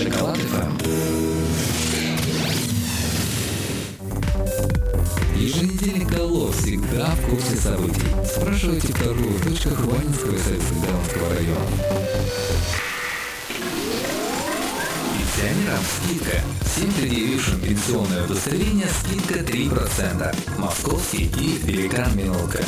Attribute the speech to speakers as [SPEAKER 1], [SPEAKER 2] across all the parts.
[SPEAKER 1] Шоколад ФМ. Еженедельник Голов всегда в курсе событий. Спрашивайте вторую в точках Ванинского и Савицкого района. Пенсионерам скидка. Всем предъявившим пенсионное удостоверение скидка 3%. Московский и великан Минолка.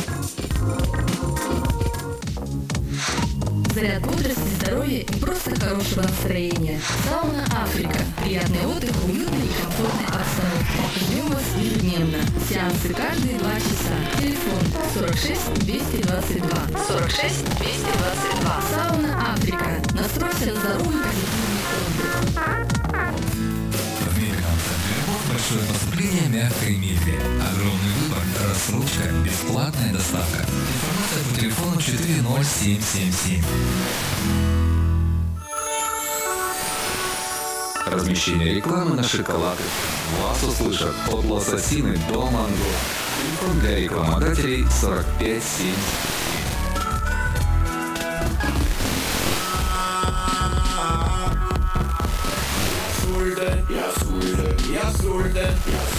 [SPEAKER 2] Заряд бодрости, здоровья и просто хорошего настроения. Сауна Африка. Приятный отдых в уютной и комфортной обстановке. Ждем вас ежедневно. Сеансы каждые два часа. Телефон 46 222. 46 222. Сауна Африка. Настройся на здоровый
[SPEAKER 1] большое поступление мягкой мебели. Огромный выбор, рассрочка, бесплатная доставка. Информация по телефону 40777. Размещение рекламы на шоколадках. Вас услышат от лососины до манго. Телефон для рекламодателей 4570.
[SPEAKER 3] towards that